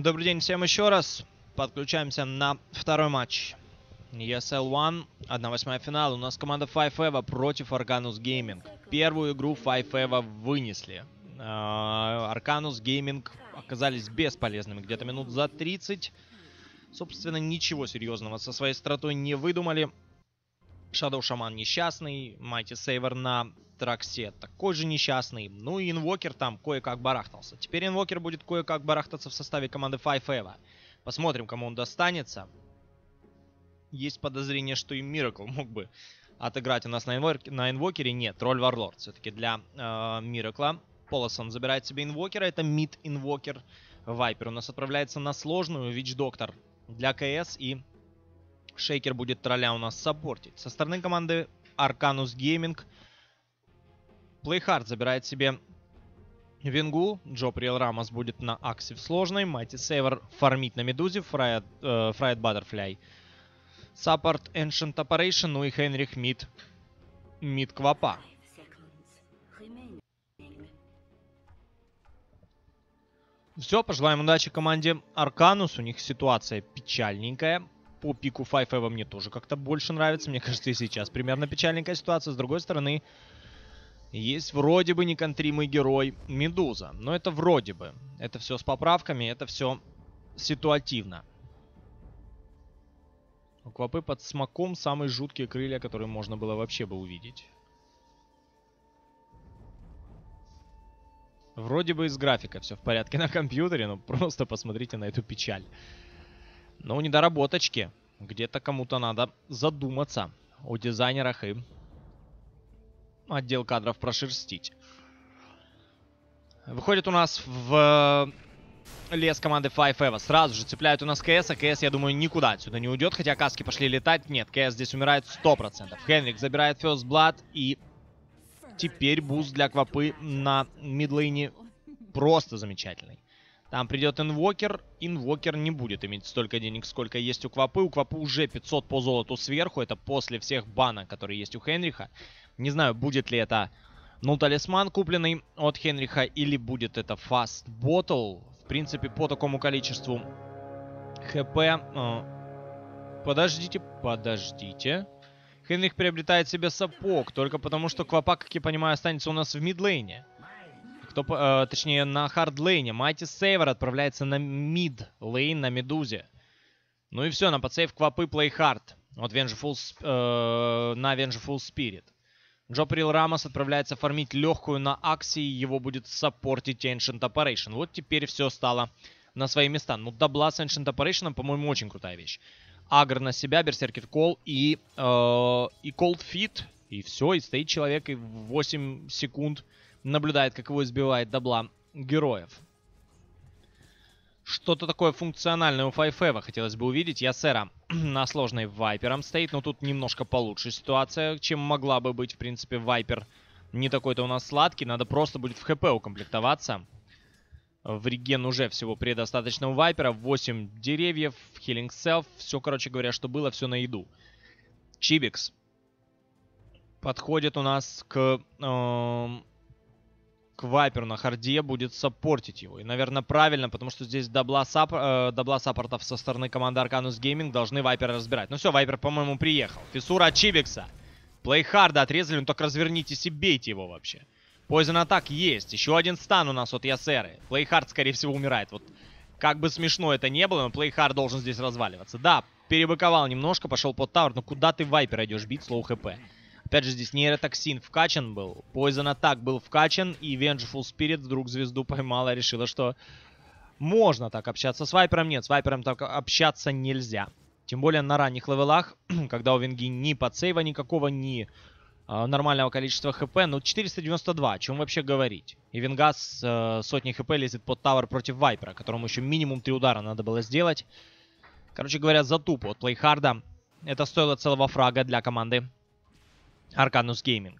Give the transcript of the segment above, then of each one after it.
Добрый день всем еще раз. Подключаемся на второй матч. ESL One, 1-8 финал. У нас команда Five Eva против Arcanus Gaming. Первую игру Five Eva вынесли. А, Arcanus Gaming оказались бесполезными. Где-то минут за 30. Собственно, ничего серьезного со своей стратой не выдумали. Shadow Shaman несчастный. Mighty Saver на Траксе такой же несчастный. Ну и Инвокер там кое-как барахтался. Теперь Инвокер будет кое-как барахтаться в составе команды Five Eva. Посмотрим, кому он достанется. Есть подозрение, что и Миракл мог бы отыграть у нас на, инвокере. на инвокере. Нет, роль Варлорд все-таки для э. Полосон забирает себе инвокера. Это мид инвокер. Вайпер у нас отправляется на сложную. Вич Доктор для КС. И Шейкер будет тролля у нас саппортить. Со стороны команды Arcanus Gaming. Плейхард забирает себе Вингу. Джо Приел Рамос будет на Аксе в сложной. Майти Сейвер фармить на Медузе. Э, Фрайд Баттерфляй. Саппорт Ancient Operation. Ну и Хенрих Мид. Мид Квапа. Все, пожелаем удачи команде Арканус. У них ситуация печальненькая. По пику 5 мне тоже как-то больше нравится. Мне кажется, и сейчас примерно печальненькая ситуация. С другой стороны, есть вроде бы неконтримый герой Медуза. Но это вроде бы. Это все с поправками, это все ситуативно. У Квапы под смоком самые жуткие крылья, которые можно было вообще бы увидеть. Вроде бы из графика все в порядке на компьютере, но просто посмотрите на эту печаль. Но недоработочки. Где-то кому-то надо задуматься о дизайнерах и отдел кадров прошерстить. Выходит у нас в лес команды 5eva. Сразу же цепляют у нас КС, а КС, я думаю, никуда отсюда не уйдет, хотя каски пошли летать. Нет, КС здесь умирает 100%. Хенрик забирает First Blood, и теперь boost для Квапы на midlane просто замечательный. Там придет Invoker. Invoker не будет иметь столько денег, сколько есть у Квапы. У Квапы уже 500 по золоту сверху. Это после всех банок, которые есть у Хенриха. Не знаю, будет ли это ну талисман, купленный от Хенриха, или будет это Fast Bottle. В принципе, по такому количеству ХП... Э, подождите, подождите. Хенрих приобретает себе сапог, только потому что Квапа, как я понимаю, останется у нас в мидлейне кто, э, точнее, на хардлейне. Майти Сейвер отправляется на мид-лейн, на Медузе. Ну и все, на подсейв Квапы Play Hard. Вот Vengeful, э, на Vengeful Spirit. Joe April Ramos отправляется фармить легкую на Axe'е, его будет саппортить Ancient Apparition. Вот теперь все стало на свои места. Ну, дабла с Ancient Apparition, по-моему, очень крутая вещь. Агр на себя, Berserker's Call и, э, и Cold Feet. И все, и стоит человек и в 8 секунд наблюдает, как его избивает дабла героев. Что-то такое функциональное у Файфева хотелось бы увидеть. Ясера на сложной Вайпером стоит, но тут немножко получше ситуация, чем могла бы быть, в принципе, Вайпер. Не такой-то у нас сладкий, надо просто будет в ХП укомплектоваться. В реген уже всего предостаточно у Вайпера. 8 деревьев, Healing Self. Все, короче говоря, что было, все на еду. Чибикс подходит у нас к э, к Вайперу на харде будет саппортить его. И, наверное, правильно, потому что здесь дабла, сап, э, дабла саппортов со стороны команды Arcanys Gaming должны Вайпера разбирать. Ну все, Вайпер, по-моему, приехал. Фиссура от Чибикса. Плейхарда отрезали, ну так развернитесь и бейте его вообще. Poison Attack есть. Еще один стан у нас от Ясеры. Плейхард, скорее всего, умирает. Вот как бы смешно это не было, но Плейхард должен здесь разваливаться. Да, перебыковал немножко, пошел под тавер, но куда ты Вайпер идешь бить, с low хп? Опять же, здесь нейротоксин вкачан был, Poison Attack был вкачан, и Vengeful Spirit вдруг звезду поймала, решила, что можно так общаться с Вайпером. Нет, с Вайпером так общаться нельзя. Тем более на ранних левелах, когда у Венги ни подсейва никакого, ни э, нормального количества хп. Ну, 492, о чем вообще говорить? И Венга с э, сотней хп лезет под тавер против Вайпера, которому еще минимум 3 удара надо было сделать. Короче говоря, за тупо от Плейхарда. Это стоило целого фрага для команды Arcanys Gaming.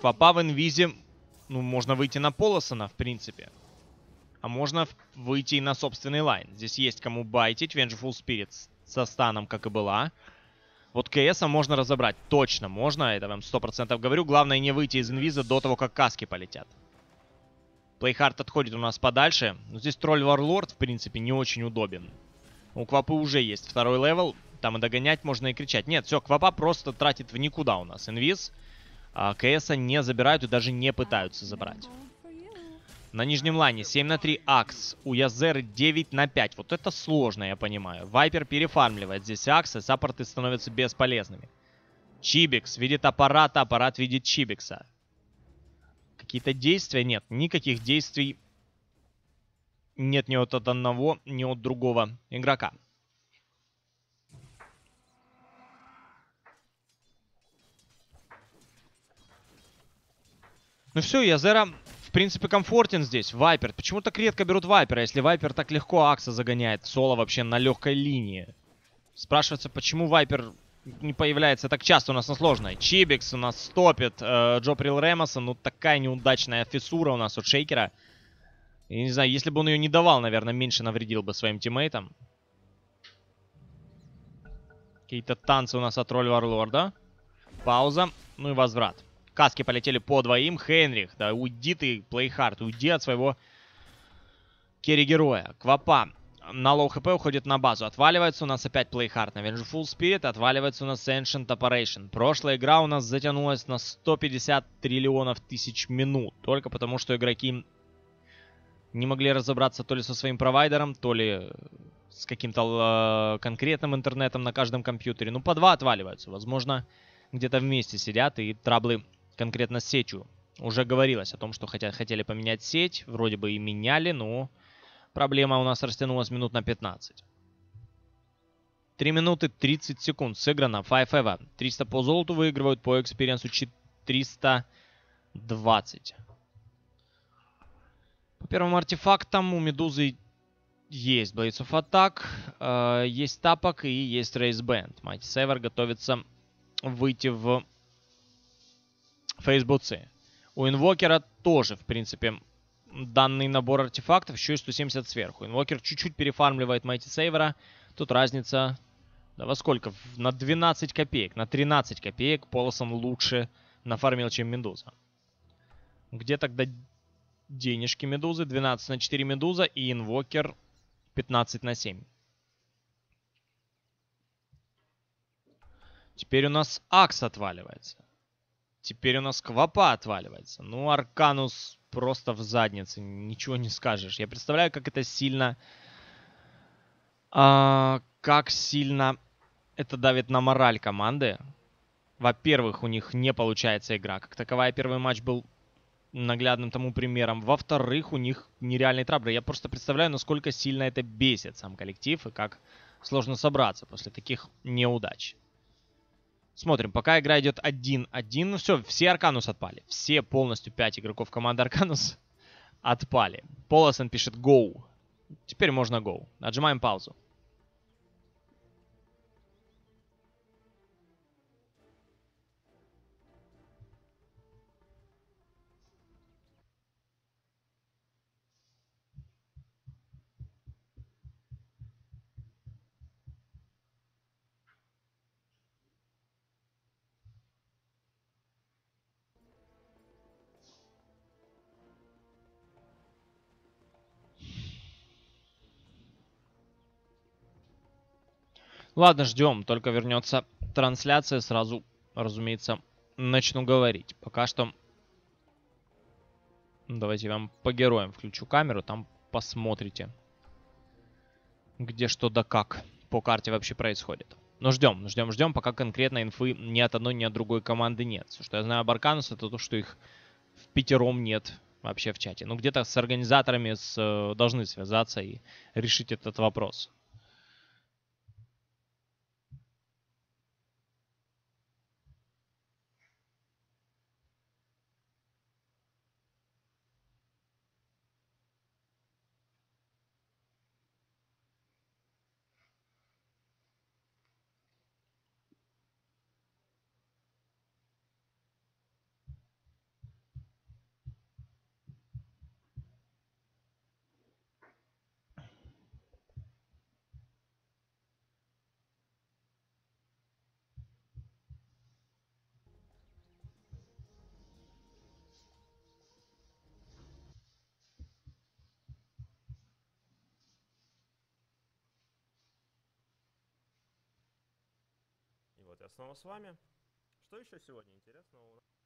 Квапа в инвизе, ну, можно выйти на Полосона, в принципе. А можно выйти и на собственный лайн. Здесь есть кому байтить. Vengeful Spirit со станом, как и была. Вот КС можно разобрать. Точно можно, это вам 100% говорю. Главное не выйти из инвиза до того, как каски полетят. Плейхард отходит у нас подальше. Но здесь Troll Warlord, в принципе, не очень удобен. У Квапы уже есть второй level. Там и догонять можно и кричать. Нет, все, Квапа просто тратит в никуда у нас инвиз. А КСа не забирают и даже не пытаются забрать. На нижнем лайне 7 на 3 Axe. У Язеры 9 на 5. Вот это сложно, я понимаю. Вайпер перефармливает здесь Axe, и саппорты становятся бесполезными. Чибикс видит аппарата, аппарат видит Чибикса. Какие-то действия? Нет, никаких действий нет ни от одного, ни от другого игрока. Ну все, Язера в принципе, комфортен здесь. Вайпер. Почему так редко берут Вайпера, если Вайпер так легко Акса загоняет? Соло вообще на легкой линии. Спрашивается, почему Вайпер не появляется так часто у нас на сложной. Чибикс у нас стопит э, Джоприл Ремоса. Ну, такая неудачная фиссура у нас от Шейкера. Я не знаю, если бы он ее не давал, наверное, меньше навредил бы своим тиммейтам. Какие-то танцы у нас от Роль Варлорда. Пауза. Ну и возврат. Каски полетели по двоим. Хенрих, да уйди ты, плейхард, уйди от своего керри-героя. Квапа на low хп уходит на базу. Отваливается у нас опять плейхард. На Vengeful Spirit отваливается у нас Ancient Apparition. Прошлая игра у нас затянулась на 150 триллионов тысяч минут. Только потому, что игроки не могли разобраться то ли со своим провайдером, то ли с каким-то э, конкретным интернетом на каждом компьютере. Ну, по два отваливаются. Возможно, где-то вместе сидят и траблы конкретно с сетью. Уже говорилось о том, что хотят, хотели поменять сеть, вроде бы и меняли, но проблема у нас растянулась минут на 15. 3 минуты 30 секунд сыграно. 5eva. 300 по золоту выигрывают, по экспириенсу 320. Первым артефактам у Медузы есть of Attack, э, есть Тапок и есть Band. Mighty Saver готовится выйти в фейсбуцы. У инвокера тоже, в принципе, данный набор артефактов, еще и 170 сверху. Инвокер чуть-чуть перефармливает Майти Сейвера. Тут разница, да во сколько? На 12 копеек, на 13 копеек Полосон лучше нафармил, чем Медуза. Где тогда денежки Медузы? 12 на 4 Медуза и Инвокер 15 на 7. Теперь у нас Акс отваливается. Теперь у нас Квапа отваливается. Ну, Арканус просто в заднице. Ничего не скажешь. Я представляю, как это сильно... А, как сильно это давит на мораль команды. Во-первых, у них не получается игра. Как таковая, первый матч был наглядным тому примером. Во-вторых, у них нереальные траблы. Я просто представляю, насколько сильно это бесит сам коллектив и как сложно собраться после таких неудач. Смотрим, пока игра идет 1-1. Ну все, все Арканус отпали. Все полностью 5 игроков команды Арканус отпали. Полосон пишет Go. Теперь можно Go. Отжимаем паузу. Ладно, ждем. Только вернется трансляция, сразу, разумеется, начну говорить. Пока что... Давайте я вам по героям включу камеру, там посмотрите, где что да как по карте вообще происходит. Но ждем, ждем, ждем, пока конкретно инфы ни от одной, ни от другой команды нет. Все, что я знаю об Арканус, это то, что их в пятером нет вообще в чате. Ну, где-то с организаторами с, э, должны связаться и решить этот вопрос. Снова с вами. Что еще сегодня интересного у нас?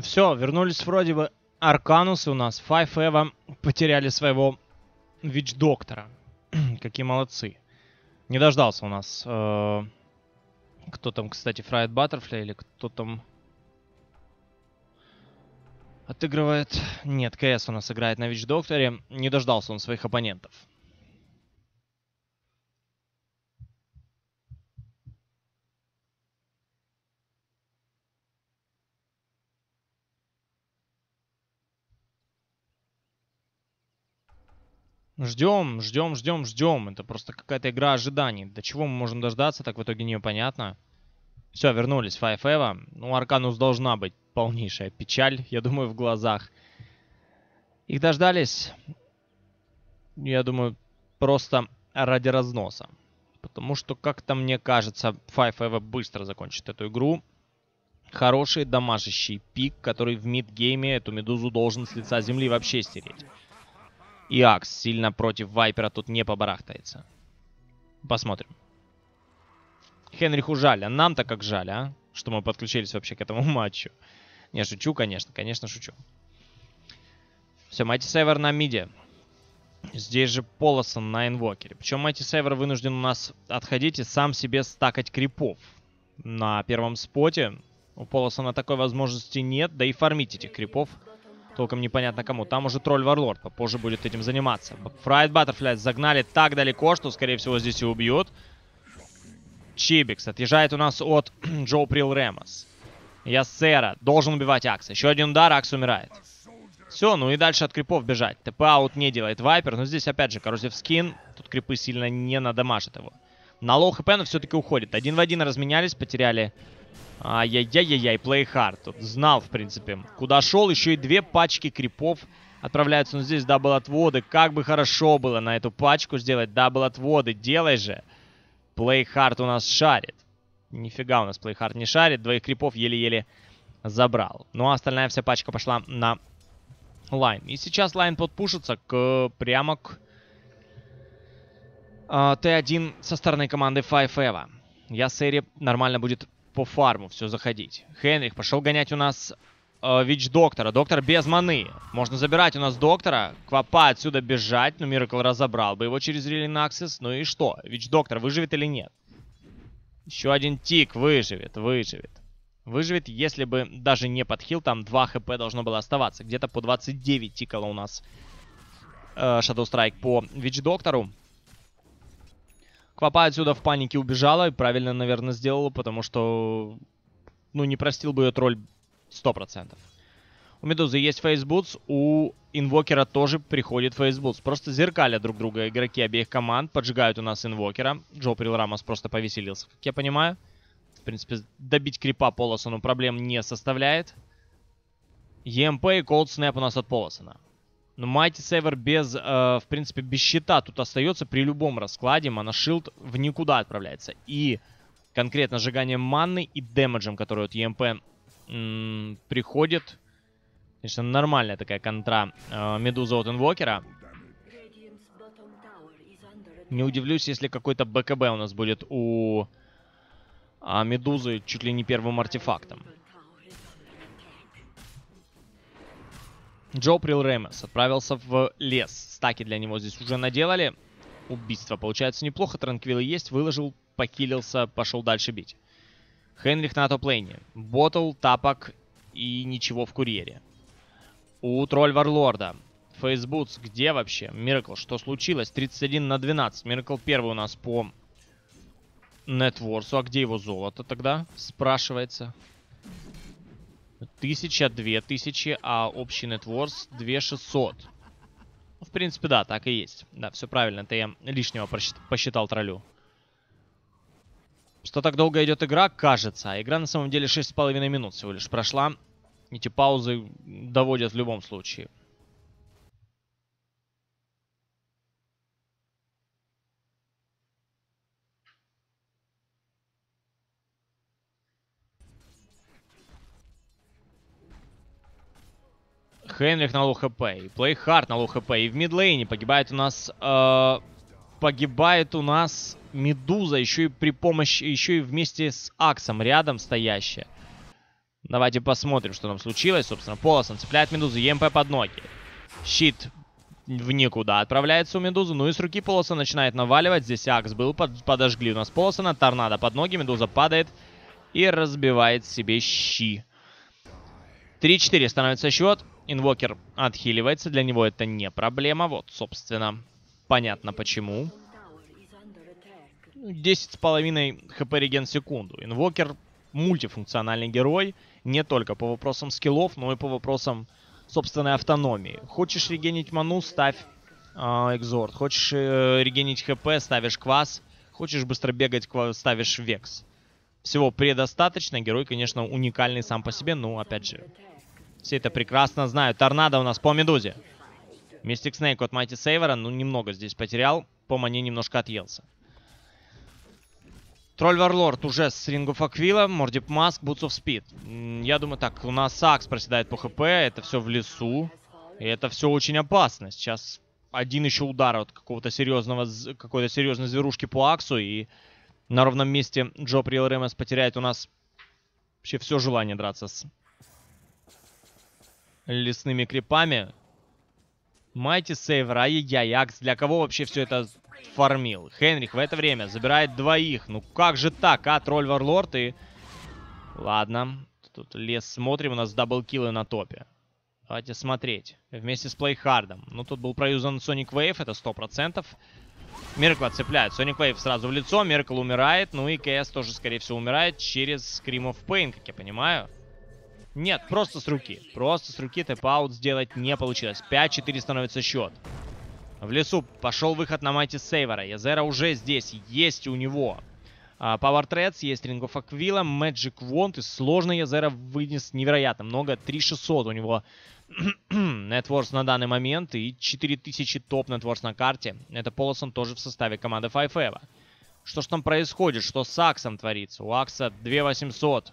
Все, вернулись вроде бы Арканусы у нас. Five Эва потеряли своего Вич-доктора. Какие молодцы. Не дождался у нас. Э, кто там, кстати, Фрайд Баттерфляй или кто там отыгрывает? Нет, КС у нас играет на Вич-докторе. Не дождался он своих оппонентов. Ждем, ждем, ждем, ждем. Это просто какая-то игра ожиданий. До чего мы можем дождаться, так в итоге непонятно. Все, вернулись. Eva. Ну, Арканус должна быть полнейшая печаль, я думаю, в глазах. Их дождались, я думаю, просто ради разноса. Потому что, как-то мне кажется, Eva быстро закончит эту игру. Хороший дамажащий пик, который в мидгейме эту медузу должен с лица земли вообще стереть. И Акс сильно против Вайпера тут не побарахтается. Посмотрим. Хенриху жаль, а нам-то как жаль, а? Что мы подключились вообще к этому матчу. Не, шучу, конечно, конечно, шучу. Все, Майти Север на миде. Здесь же Полосон на инвокере. Причем Майти Север вынужден у нас отходить и сам себе стакать крипов. На первом споте у Полосона такой возможности нет, да и фармить этих крипов Толком непонятно кому. Там уже Troll Warlord попозже будет этим заниматься. Fried Butterfly загнали так далеко, что, скорее всего, здесь и убьют. Чибикс отъезжает у нас от Joe April Ramos. Ясера должен убивать Акса. Еще один удар, Axe умирает. Все, ну и дальше от крипов бежать. ТП- out не делает Вайпер, но здесь опять же Corrosive Skin. Тут крипы сильно не надамажат его. На low хп, но все-таки уходит. Один в один разменялись, потеряли Ай-яй-яй-яй, play hard. Тут знал, в принципе, куда шел. Еще и две пачки крипов отправляются. Но здесь double отводы. Как бы хорошо было на эту пачку сделать double отводы. Делай же. Play hard у нас шарит. Нифига у нас play hard не шарит. Двоих крипов еле-еле забрал. Ну а остальная вся пачка пошла на лайн. И сейчас лайн подпушится к, прямо к э, Т1 со стороны команды 5eva. Я Сэри нормально будет по фарму все заходить. Хенрих пошел гонять у нас э, Вич-доктора. Доктор без маны. Можно забирать у нас доктора. Квапа отсюда бежать. Но Миракл разобрал бы его через Релин Аксис. Ну и что? Вич-доктор выживет или нет? Еще один тик выживет, выживет. Выживет, если бы даже не подхил, там 2 хп должно было оставаться. Где-то по 29 тикало у нас э, Strike по Вич-доктору. Квапа отсюда в панике убежала и правильно, наверное, сделала, потому что, ну, не простил бы ее тролль 100%. У Медузы есть фейсбутс, у Инвокера тоже приходит фейсбутс. Просто зеркалят друг друга игроки обеих команд, поджигают у нас Инвокера. Джо Прил Рамос просто повеселился, как я понимаю. В принципе, добить крипа Полосону проблем не составляет. ЕМП и Cold Snap у нас от Полосона. Но Mighty Saver без, э, в принципе, без щита тут остается при любом раскладе. Моношилд в никуда отправляется. И конкретно сжиганием манны и дэмэджем, который от ЕМП м, приходит. Конечно, нормальная такая контра э, Медуза от Инвокера. Не удивлюсь, если какой-то БКБ у нас будет у а, Медузы чуть ли не первым артефактом. Джоприл Ремес отправился в лес. Стаки для него здесь уже наделали. Убийство получается неплохо. Транквилы есть. Выложил, покилился, пошел дальше бить. Хенрих на топ-лейне. Ботл, тапок и ничего в курьере. У тролль Варлорда. Фейсбутс, где вообще? Миракл, что случилось? 31 на 12. Миракл первый у нас по нетворсу. А где его золото тогда? Спрашивается. Тысяча, две тысячи, а общий нетворс две шестьсот. Ну, в принципе, да, так и есть. Да, все правильно, это я лишнего посчитал троллю. Что так долго идет игра, кажется. А игра на самом деле 6,5 минут всего лишь прошла. Эти паузы доводят в любом случае. Хенрих на low хп, и Плейхард на low хп, и в мидлейне погибает у нас... Э, погибает у нас Медуза, еще и при помощи, еще и вместе с Axe'ом рядом стоящая. Давайте посмотрим, что там случилось. Собственно, Полосон цепляет Медузу, ЕМП под ноги. Щит в никуда отправляется у Медузы. Ну и с руки Полоса начинает наваливать. Здесь Axe был, под, подожгли у нас Полосона. Торнадо под ноги, Медуза падает и разбивает себе щи. 3-4 становится счет. Инвокер отхиливается, для него это не проблема. Вот, собственно, понятно почему. 10,5 хп реген в секунду. Инвокер мультифункциональный герой, не только по вопросам скиллов, но и по вопросам собственной автономии. Хочешь регенить ману, ставь э, экзорт. Хочешь э, регенить хп, ставишь квас. Хочешь быстро бегать, ставишь векс. Всего предостаточно. Герой, конечно, уникальный сам по себе, но, опять же, все это прекрасно знают. Торнадо у нас по Медузе. Мистик Снейк от Майти Сейвера, ну, немного здесь потерял. По мане немножко отъелся. Тролль Варлорд уже с рингов Аквила, Мордип Маск, Boots of Speed. Я думаю, так, у нас Сакс проседает по ХП, это все в лесу. И это все очень опасно. Сейчас один еще удар от какого-то серьезного, какой-то серьезной зверушки по Axe'у, и на ровном месте Joe April Ramos потеряет у нас вообще все желание драться с лесными крипами. Mighty Saver, ай-яй, Axe, для кого вообще все это фармил? Хенрих в это время забирает двоих. Ну как же так, а? Troll Warlord и... Ладно, тут лес смотрим, у нас даблкиллы на топе. Давайте смотреть. Вместе с Плейхардом. Ну, тут был проюзан Sonic Wave, это 100%. Миркл отцепляет. Sonic Wave сразу в лицо, Миркл умирает. Ну и КС тоже, скорее всего, умирает через Scream of Pain, как я понимаю. Нет, просто с руки. Просто с руки ТП- out сделать не получилось. 5-4 становится счет. В лесу пошел выход на Mighty Saver'а. Язера уже здесь. Есть у него Power Treads, есть Ring of Aquila, Magic Wand. И сложно Язера вынес невероятно много. 3600 у него нетворс на данный момент. И 4000 топ нетворс на карте. Это Полосон тоже в составе команды 5 Что ж там происходит? Что с Аксом творится? У Акса 2800.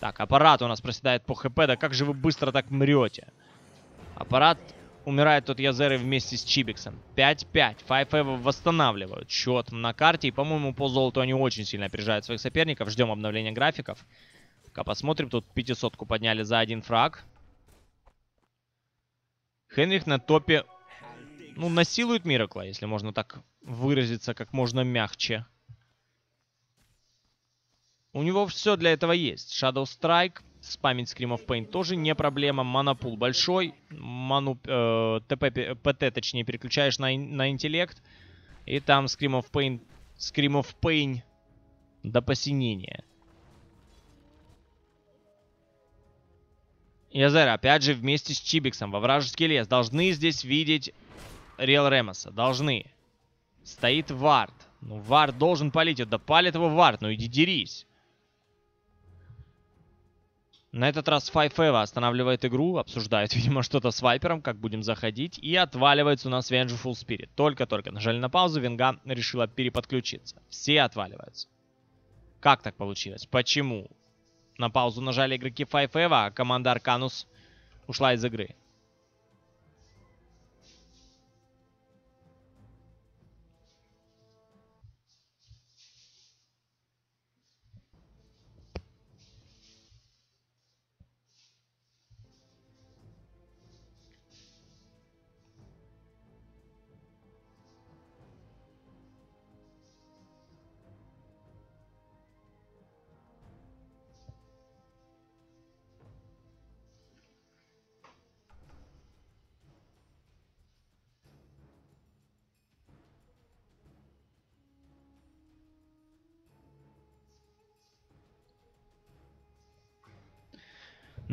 Так, аппарат у нас проседает по хп. Да как же вы быстро так мрете? Аппарат умирает от Язеры вместе с Чибиксом. 5-5. 5 восстанавливают счет на карте. И, по-моему, по золоту они очень сильно опережают своих соперников. Ждем обновления графиков. Пока посмотрим. Тут 500-ку подняли за один фраг. Хенрих на топе, ну, насилует Миракла, если можно так выразиться как можно мягче. У него все для этого есть. Shadow Strike, спамить Scream of Pain тоже не проблема. Манапул большой. Ману, э, ТП, ПТ, точнее, переключаешь на, на интеллект. И там Scream of Pain, Scream of Pain до посинения. Язер, опять же, вместе с Чибиксом во вражеский лес. Должны здесь видеть Реал Ремоса. Должны. Стоит Вард. Ну, Вард должен палить. Да палит его Вард. Ну, иди дерись. На этот раз Five Eva останавливает игру, обсуждает, видимо, что-то с Вайпером, как будем заходить, и отваливается у нас Vengeful Spirit. Только-только нажали на паузу, Венга решила переподключиться. Все отваливаются. Как так получилось? Почему? На паузу нажали игроки Five Eva, а команда Арканус ушла из игры.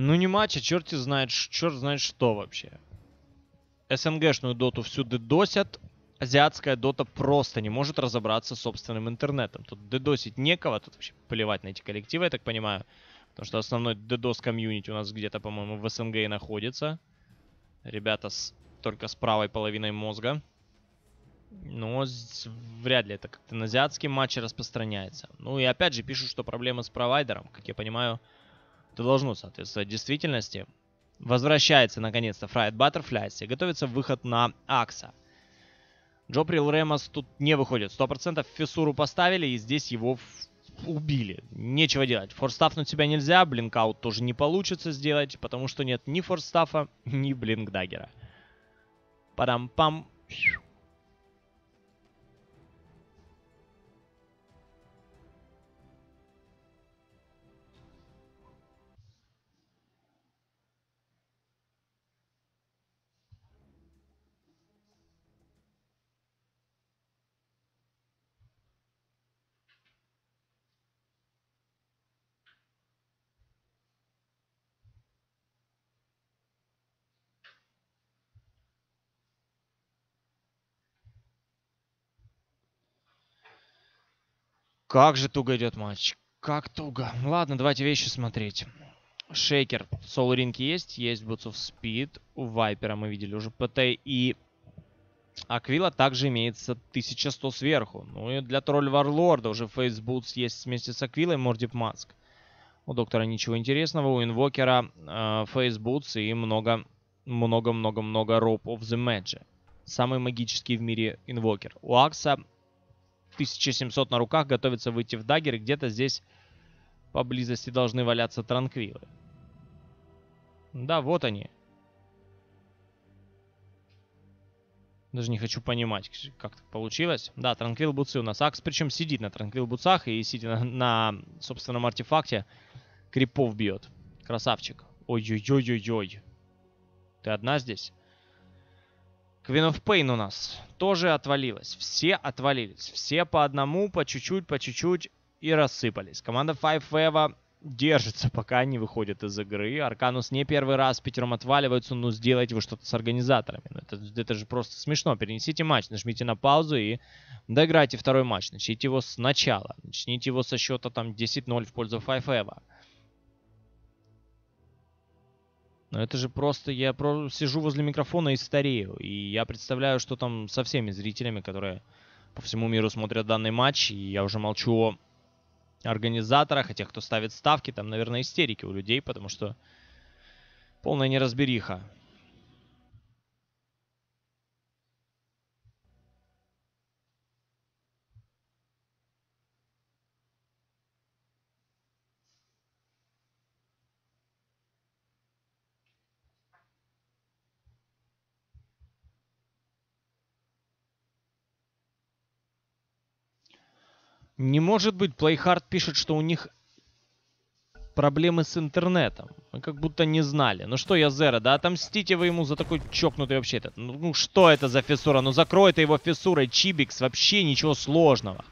Ну не матч, а черт знает, черт знает что вообще. СНГшную доту всю дедосят, азиатская дота просто не может разобраться с собственным интернетом. Тут дедосить некого, тут вообще плевать на эти коллективы, я так понимаю. Потому что основной дедос комьюнити у нас где-то, по-моему, в СНГ и находится. Ребята с, только с правой половиной мозга. Но вряд ли это как-то на азиатские матчи распространяется. Ну и опять же пишут, что проблемы с провайдером. Как я понимаю, это должно соответствовать действительности. Возвращается наконец-то Фрайд Баттерфляйс и готовится выход на Акса. Джоприл Ремос тут не выходит. 100% фиссуру поставили и здесь его убили. Нечего делать. Форстафнуть себя нельзя, блинкаут тоже не получится сделать, потому что нет ни форстафа, ни блинкдаггера. Падам-пам. Как же туго идет матч. Как туго. Ладно, давайте вещи смотреть. Шейкер. Soul Ring есть. Есть Boots of Speed. У Вайпера мы видели уже ПТ. И Аквила также имеется 1100 сверху. Ну и для Troll Warlord'а уже Phase Boots есть вместе с Аквилой Morbid Mask. У Доктора ничего интересного. У Инвокера э, Boots и много много-много-много Robe of the Magi. Самый магический в мире инвокер. У Axe'а 1700 на руках, готовится выйти в дагер, и где-то здесь поблизости должны валяться транквилы. Да, вот они. Даже не хочу понимать, как так получилось. Да, транквил буцы у нас. Акс причем сидит на транквил буцах и сидит на, на собственном артефакте. Крипов бьет. Красавчик. Ой-ой-ой-ой-ой. Ты одна здесь? Queen of Pain у нас тоже отвалилась. Все отвалились. Все по одному, по чуть-чуть, по чуть-чуть и рассыпались. Команда Five Eva держится, пока не выходит из игры. Арканус не первый раз пятером отваливаются, но сделайте вы что-то с организаторами. Ну, это, это же просто смешно. Перенесите матч, нажмите на паузу и доиграйте второй матч. Начните его сначала. Начните его со счета там 10-0 в пользу Five Eva. Но это же просто, я про сижу возле микрофона и старею. И я представляю, что там со всеми зрителями, которые по всему миру смотрят данный матч. И я уже молчу о организаторах, о тех, кто ставит ставки. Там, наверное, истерики у людей, потому что полная неразбериха. Не может быть, Playhard пишет, что у них проблемы с интернетом. Мы как будто не знали. Ну что я, Зера, да отомстите вы ему за такой чокнутый вообще этот. Ну, ну что это за фиссура? Ну закрой ты его фиссурой, Чибикс, вообще ничего сложного.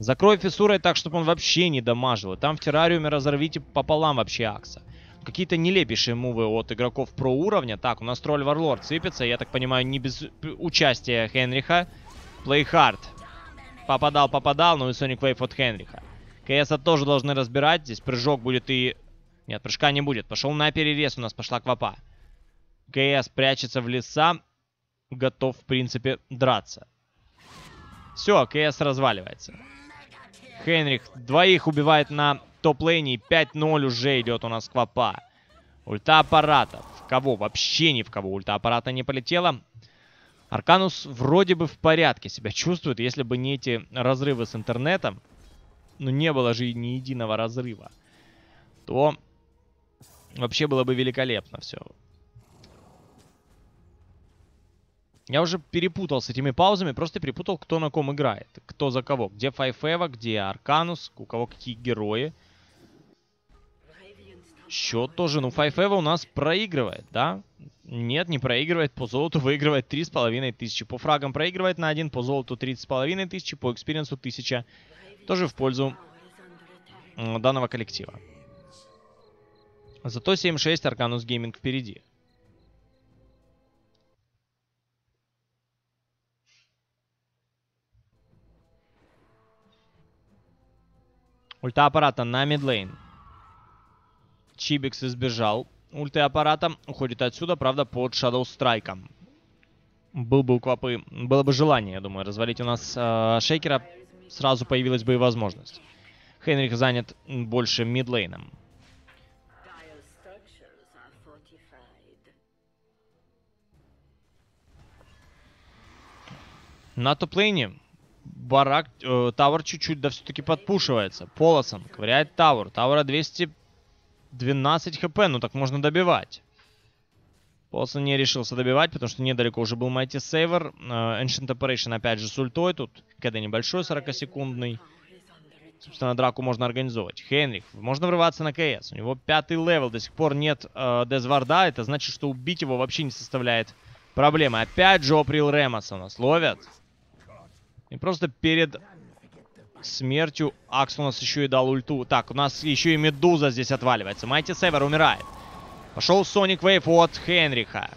Закрой фиссурой так, чтобы он вообще не дамажил. Там в террариуме разорвите пополам вообще Акса. Какие-то нелепейшие мувы от игроков про уровня. Так, у нас тролль Варлорд сыпется. Я так понимаю, не без участия Хенриха. Плейхард Попадал, попадал, но и Sonic Wave от Хенриха. КСа тоже должны разбирать. Здесь прыжок будет и Нет, прыжка не будет. Пошел на перерез, у нас пошла квапа. КС прячется в леса. Готов, в принципе, драться. Все, КС разваливается. Хенрих двоих убивает на топ-лейне. 5-0 уже идет у нас квапа. Ульта аппарата. В кого? Вообще ни в кого ульта аппарата не полетела. Арканус вроде бы в порядке себя чувствует, если бы не эти разрывы с интернетом. Ну, не было же ни единого разрыва. То вообще было бы великолепно все. Я уже перепутал с этими паузами, просто перепутал, кто на ком играет. Кто за кого. Где Файфева, где Арканус, у кого какие герои. Счет тоже. Ну, 5eva у нас проигрывает, да? Нет, не проигрывает. По золоту выигрывает 3,5 тысячи. По фрагам проигрывает на один, по золоту 30,5 тысячи, по experience у 1000. Тоже в пользу данного коллектива. Зато 7-6 Arcanys Gaming впереди. Ульта аппарата на мидлейн. Чибикс избежал ульты аппарата. Уходит отсюда, правда, под Шадоу Страйком. Был бы у Квапы... Было бы желание, я думаю, развалить у нас э, Шейкера. Сразу появилась бы и возможность. Хенрих занят больше мидлейном. На топлейне барак, э, Тавр чуть-чуть, да все-таки подпушивается. Полосом ковыряет Тавр. Тавра 200 12 хп, ну так можно добивать. Полсон не решился добивать, потому что недалеко уже был Mighty Saver. Э, Ancient Operation опять же с ультой, тут КД небольшой, 40-секундный. Собственно, драку можно организовывать. Хенрих, можно врываться на КС. У него пятый левел, до сих пор нет э, Дезварда. Это значит, что убить его вообще не составляет проблемы. Опять же Оприл Ремаса нас ловят. И просто перед смертью Акс у нас еще и дал ульту. Так, у нас еще и Медуза здесь отваливается. Майти Север умирает. Пошел Соник Вейв от Хенриха.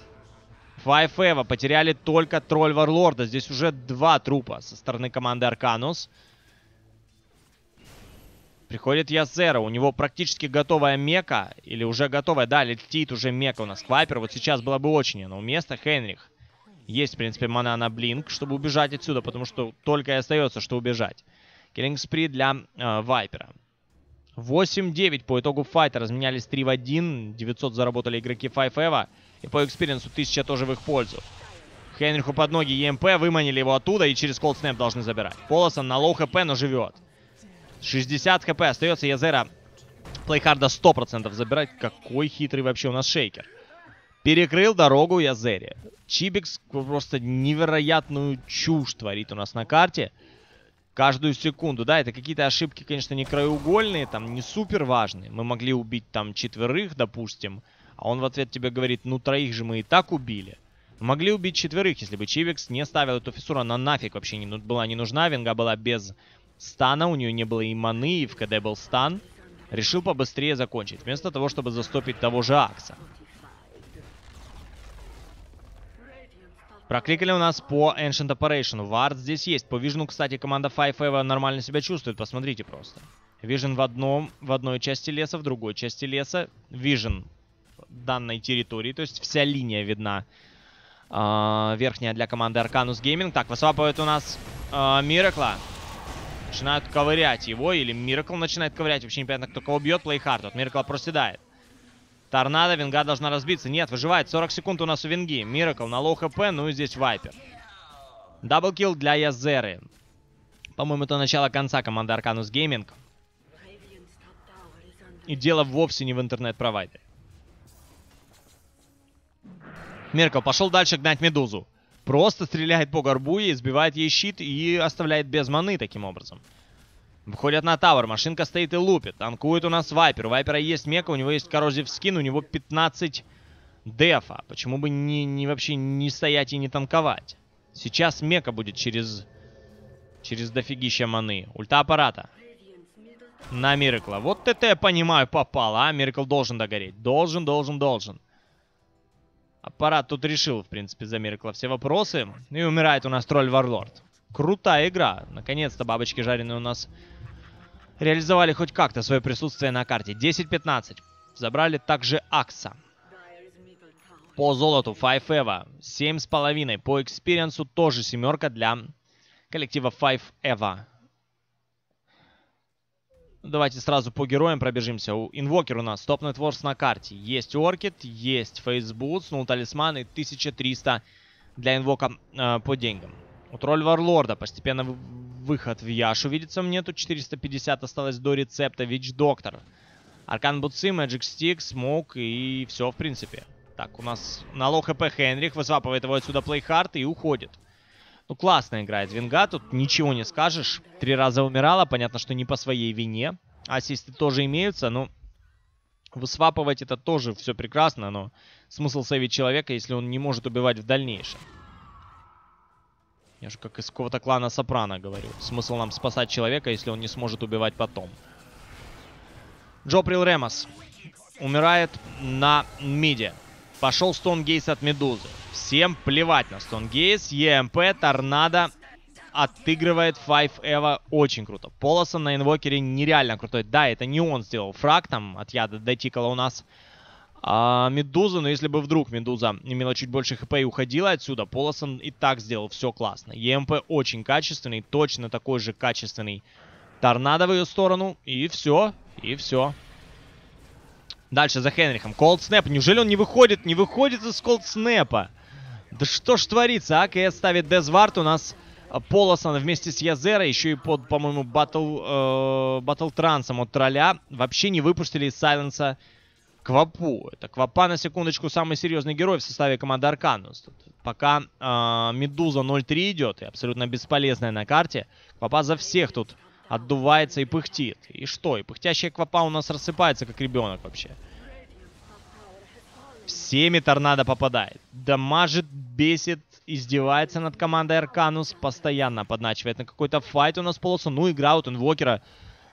Файф Эва потеряли только Тролль Варлорда. Здесь уже два трупа со стороны команды Арканус. Приходит Язера, у него практически готовая мека, или уже готовая, да, летит уже мека у нас. Квайпер, вот сейчас было бы очень оно уместно. Хенрих есть, в принципе, мана на blink, чтобы убежать отсюда, потому что только и остается, что убежать. Killing spree для э, Вайпера. 8-9 по итогу файта. Разменялись 3 в 1. 900 заработали игроки 5eva. И по experience у 1000 тоже в их пользу. Хенриху под ноги EMP. Выманили его оттуда и через cold snap должны забирать. Полосон на low HP, но живет. 60 HP. Остается Язера плейхарда 100% забирать. Какой хитрый вообще у нас шейкер. Перекрыл дорогу Язере. Чибикс просто невероятную чушь творит у нас на карте. Каждую секунду. Да, это какие-то ошибки, конечно, не краеугольные, там, не супер важные. Мы могли убить там четверых, допустим. А он в ответ тебе говорит, ну троих же мы и так убили. Могли убить четверых, если бы Чивикс не ставил эту фиссуру. Она нафиг вообще не, была не нужна. Венга была без стана, у нее не было и маны, и в КД был стан. Решил побыстрее закончить, вместо того, чтобы застопить того же Акса. Прокликали у нас по Ancient Operation. Вард здесь есть. По Вижну, кстати, команда 5 Evo нормально себя чувствует. Посмотрите просто. Вижен в, одном, в одной части леса, в другой части леса. Вижен данной территории. То есть вся линия видна. Э, верхняя для команды Arcanus Gaming. Так, высвапывает у нас э, Миракла. Начинают ковырять его. Или Миракл начинает ковырять. Вообще непонятно, кто кого бьет. Плейхард. Вот Миракл проседает. Торнадо, Венга должна разбиться. Нет, выживает. 40 секунд у нас у Венги. Миракл на low HP, ну и здесь Вайпер. Double kill для Язеры. По-моему, это начало конца команды Arcanys Gaming. И дело вовсе не в интернет-провайдере. Миркл пошел дальше гнать Медузу. Просто стреляет по горбуе, избивает ей щит и оставляет без маны таким образом. Выходят на тавер, машинка стоит и лупит. Танкует у нас Вайпер. У Вайпера есть мека, у него есть коррозив скин, у него 15 дефа. Почему бы не, не вообще не стоять и не танковать? Сейчас мека будет через... Через дофигища маны. Ульта аппарата. На Миракла. Вот это я понимаю, попал, а? Миракл должен догореть. Должен, должен, должен. Аппарат тут решил, в принципе, за Миракла все вопросы. И умирает у нас Troll Warlord. Крутая игра. Наконец-то бабочки жареные у нас реализовали хоть как-то свое присутствие на карте. 10-15. Забрали также Акса. По золоту 5eva 7,5. По experience у тоже семерка для коллектива 5eva. Давайте сразу по героям пробежимся. У Инвокер у нас top net worth на карте. Есть Orchid, есть Phase Boots, ну талисманы 1300 для инвока э, по деньгам. У Troll Warlord а постепенно выход в Яшу видится мне. Тут 450 осталось до рецепта. Witch Doctor. Arcane Boots ы, Magic Stick, Smoke и все в принципе. Так, у нас на low HP Хенрих высвапывает его отсюда плейхард и уходит. Ну, классно играет Винга, тут ничего не скажешь. Три раза умирала, понятно, что не по своей вине. Ассисты тоже имеются, но высвапывать это тоже все прекрасно, но смысл сейвить человека, если он не может убивать в дальнейшем. Я же как из какого-то клана Сопрано говорю. Смысл нам спасать человека, если он не сможет убивать потом. Джоприл Ремос умирает на миде. Пошел Стонгейс от Медузы. Всем плевать на Стонгейс. ЕМП, Торнадо отыгрывает 5 Эва очень круто. Полосон на инвокере нереально крутой. Да, это не он сделал фраг там от яда дотикала у нас. А, Медуза, но если бы вдруг Медуза имела чуть больше хп и уходила отсюда, Полосон и так сделал все классно. ЕМП очень качественный, точно такой же качественный Торнадо в ее сторону. И все, и все. Дальше за Хенрихом. Колд Снэп. Неужели он не выходит? Не выходит из Колд Снэпа. Да что ж творится? АКС ставит Дезвард. У нас а, Полосон вместе с Язера. Еще и под, по-моему, Батл, э, Батл Трансом от тролля. Вообще не выпустили из Сайленса Квапу. Это Квапа, на секундочку, самый серьезный герой в составе команды Арканус. Тут пока э, Медуза 0-3 идет и абсолютно бесполезная на карте. Квапа за всех тут отдувается и пыхтит. И что? И пыхтящая квапа у нас рассыпается, как ребенок вообще. Всеми торнадо попадает. Дамажит, бесит, издевается над командой Арканус. Постоянно подначивает на какой-то файт у нас полосу. Ну, игра вот инвокера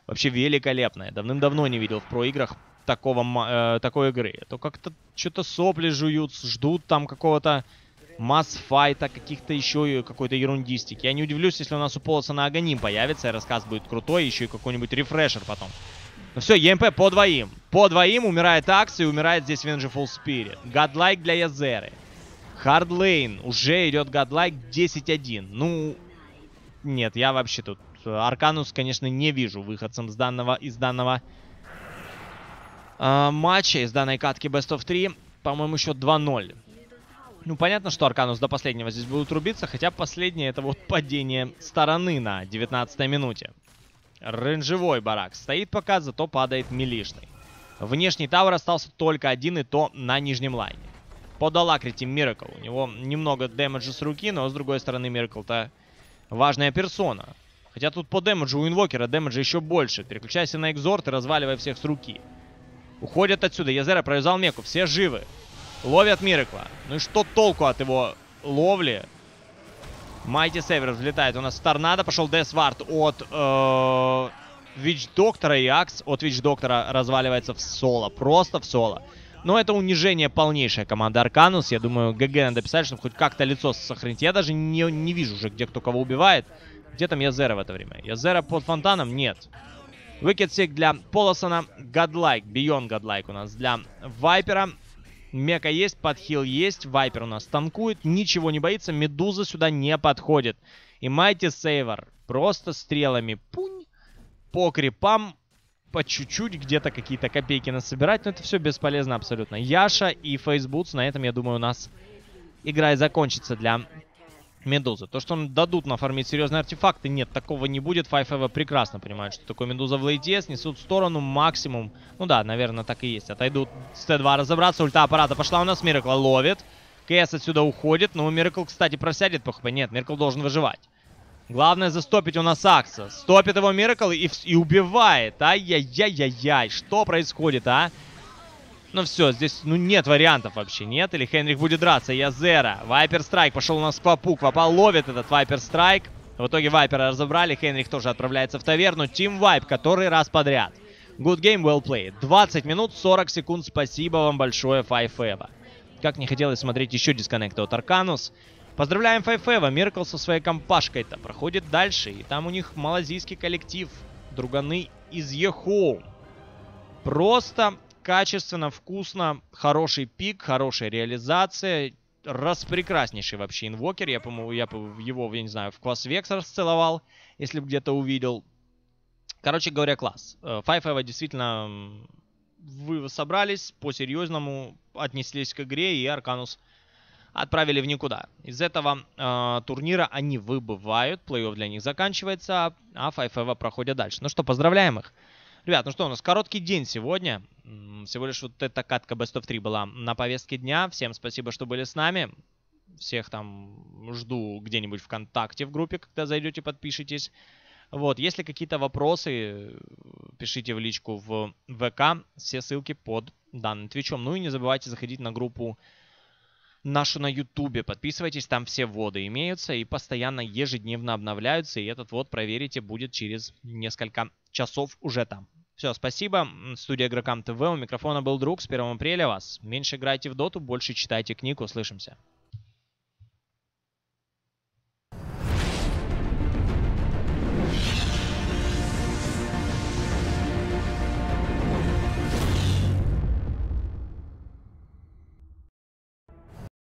вообще великолепная. Давным-давно не видел в проиграх такого, э, такой игры. То как-то что-то сопли жуют, ждут там какого-то масс-файта, каких-то еще какой-то ерундистики. Я не удивлюсь, если у нас у Полоса на Аганим появится, и рассказ будет крутой, еще и какой-нибудь рефрешер потом. Ну все, ЕМП по двоим. По двоим умирает Акс и умирает здесь Vengeful Spirit. Гадлайк для Язеры. Хардлейн. Уже идет гадлайк 10-1. Ну, нет, я вообще тут... Арканус, конечно, не вижу выходцем с данного, из данного э, матча, из данной катки Best of 3. По-моему, счет 2-0. Ну, понятно, что Арканус до последнего здесь будут рубиться, хотя последнее это вот падение стороны на 19 минуте. Рейнжевой барак стоит пока, зато падает милишный. Внешний тавер остался только один, и то на нижнем лайне. Подала Крити Миракл. У него немного дэмэджа с руки, но с другой стороны Миракл-то важная персона. Хотя тут по damage у у инвокера damage а еще больше. Переключайся на Exort и разваливай всех с руки. Уходят отсюда. Язера провязал меку. Все живы. Ловят Миракла. Ну и что толку от его ловли? Майти Север взлетает. У нас Торнадо. Пошел Death Ward от э, Witch Doctor а и Акс. От Witch Doctor а разваливается в соло. Просто в соло. Но это унижение полнейшее команды Arcanys. Я думаю, ГГ надо писать, чтобы хоть как-то лицо сохранить. Я даже не, не вижу уже, где кто кого убивает. Где там Язера в это время? Язера под фонтаном? Нет. Wicked для Полосона. Godlike, Beyond Godlike у нас для Вайпера. Мека есть, подхил есть, Вайпер у нас танкует, ничего не боится, Медуза сюда не подходит. И Майти Сейвер просто стрелами пунь по крипам, по чуть-чуть где-то какие-то копейки насобирать, но это все бесполезно абсолютно. Яша и Фейсбутс, на этом, я думаю, у нас игра и закончится для Медузы. То, что дадут нафармить серьезные артефакты, нет, такого не будет. Файфева прекрасно понимают, что такое Медуза в лейте, снесут в сторону максимум. Ну да, наверное, так и есть. Отойдут с Т2 разобраться, ульта аппарата пошла у нас, Миракл ловит. КС отсюда уходит, но Миракл, кстати, просядет по хп. Нет, Миракл должен выживать. Главное застопить у нас Акса. Стопит его Миракл и, и убивает. Ай-яй-яй-яй-яй. Что происходит, а? Ну все, здесь ну нет вариантов вообще, нет? Или Хенрих будет драться? Я Зера. Вайпер Страйк пошел у нас в Квапу. Квапа ловит этот Вайпер Страйк. В итоге Вайпера разобрали. Хенрих тоже отправляется в таверну. Тим Вайп, который раз подряд. Good game, well played. 20 минут 40 секунд. Спасибо вам большое, Файфева. Как не хотелось смотреть еще дисконнекты от Арканус. Поздравляем Файфева. Миркл со своей компашкой-то проходит дальше. И там у них малазийский коллектив. Друганы из Ехоу. Просто качественно, вкусно, хороший пик, хорошая реализация, распрекраснейший вообще инвокер. Я, по-моему, я его, я не знаю, в класс Векс расцеловал, если бы где-то увидел. Короче говоря, класс. Э, Five Evo действительно вы собрались, по-серьезному отнеслись к игре, и Арканус отправили в никуда. Из этого э, турнира они выбывают, плей-офф для них заканчивается, а Evo проходят дальше. Ну что, поздравляем их. Ребят, ну что, у нас короткий день сегодня. Всего лишь вот эта катка Best of 3 была на повестке дня. Всем спасибо, что были с нами. Всех там жду где-нибудь ВКонтакте в группе, когда зайдете, подпишитесь. Вот, если какие-то вопросы, пишите в личку в ВК. Все ссылки под данным твичом. Ну и не забывайте заходить на группу нашу на Ютубе. Подписывайтесь, там все вводы имеются и постоянно ежедневно обновляются. И этот вот проверите будет через несколько часов уже там. Все, спасибо. Студия Игрокам ТВ. У микрофона был друг. С 1 апреля вас. Меньше играйте в доту, больше читайте книгу. Услышимся.